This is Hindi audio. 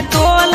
तो